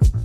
Bye.